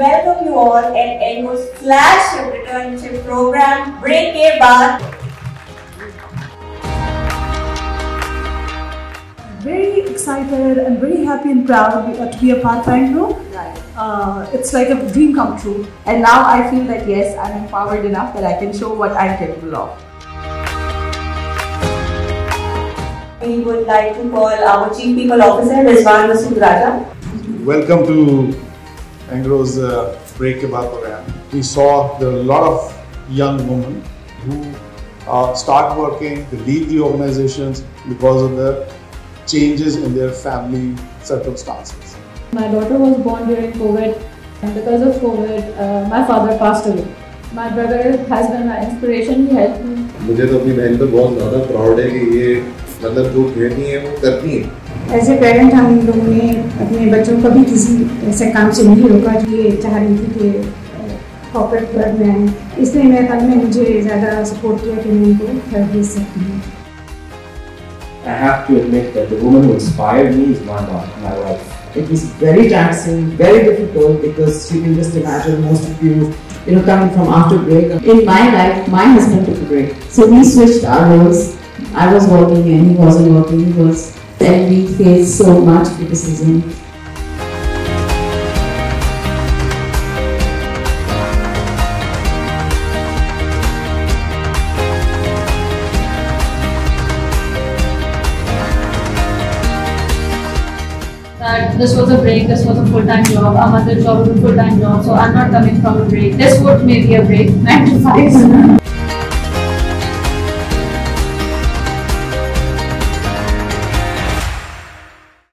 Welcome you all at Engo's flagship internship program, Break a Bar. very excited and very happy and proud to be a part of Anglo. Right. Uh, it's like a dream come true. And now I feel that yes, I'm empowered enough that I can show what I'm capable of. We would like to call our Chief People Officer, Rizwan Masood Raja. Welcome to Uh, Bar program. We saw there are a lot of young women who uh, start working, they leave the organizations because of the changes in their family circumstances. My daughter was born during COVID, and because of COVID, uh, my father passed away. My brother has been my inspiration. He helped me. मुझे तो अपनी बहन पे बहुत ज़्यादा proud है कि ये मतलब जो कहती है वो करती है एज ए पेरेंट हम लोगों ने अपने बच्चों को भी किसी ऐसे काम से नहीं रोका जो ये चाह रही थी कि कॉर्पोरेट वर्ल्ड में आए इसलिए मेरे ख्याल में मुझे ज़्यादा सपोर्ट किया कि मैं उनको घर भेज सकती हूँ I have to admit that the woman who inspired me is my mom, my wife. It was very taxing, very difficult because you can just imagine most of you, you know, coming from after break. In my life, my husband took a break. So we switched our roles. I was working and he wasn't working. He was, and we faced so much criticism. That this was a break, this was a full-time job, a mother job was a full-time job, so I'm not coming from a break. This would maybe a break, 9 to 5.